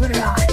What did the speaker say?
ブルラ